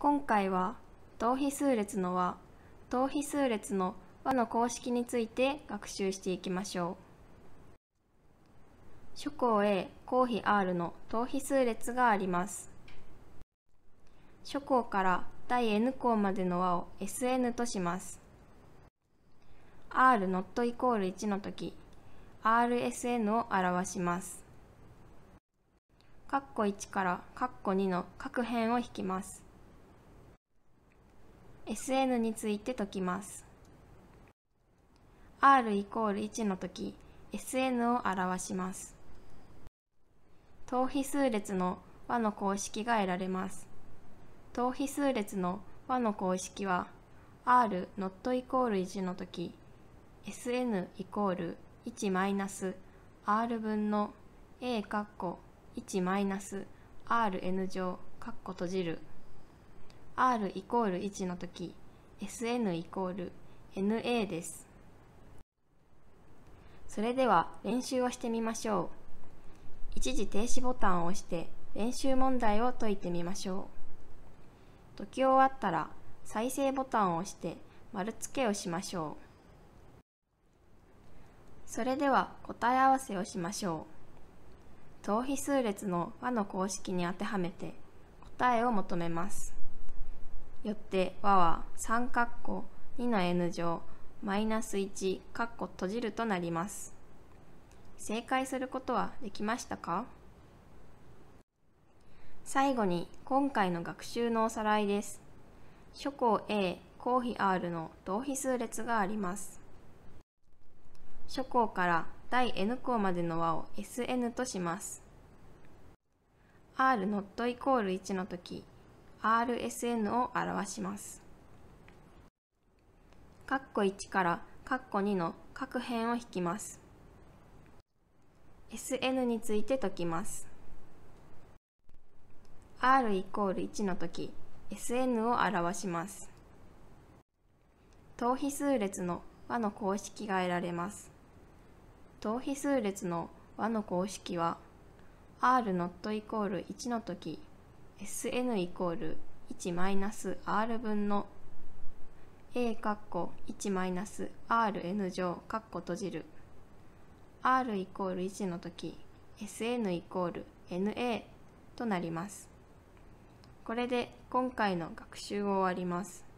今回は等比数列の和等比数列の和の公式について学習していきましょう。諸項 A 項比 R の等比数列があります。諸項から第 n 項までの和を Sn とします。R ノットイコール1の時 RSN を表します。括弧1から括弧2の各辺を引きます。Sn について解きます。r イコール1の時、Sn を表します。等比数列の和の公式が得られます。等比数列の和の公式は r ノットイコール1の時、Sn イコール1マイナス r 分の a 括弧1マイナス rn 乗括弧閉じる r イコール1の時 Sn イコール NA です。それでは練習をしてみましょう。一時停止ボタンを押して練習問題を解いてみましょう。解き終わったら再生ボタンを押して丸付けをしましょう。それでは答え合わせをしましょう。等比数列の和の公式に当てはめて答えを求めます。よって和は3括弧2の n 乗マイナス1括弧閉じるとなります。正解することはできましたか？最後に今回の学習のおさらいです。諸項 A 項比 R の同比数列があります。諸項から第 n 項までの和を Sn とします。R ノットイコール1の時 RSN を表します。括弧1から括弧2の各辺を引きます。SN について解きます。R イコール1の時、SN を表します。等比数列の和の公式が得られます。等比数列の和の公式は R ノットイコール1の時 Sn イコール1マイナス r 分の a 括弧1マイナス rn 乗括弧閉じる r イコール1の時 sn イコール na となります。これで今回の学習を終わります。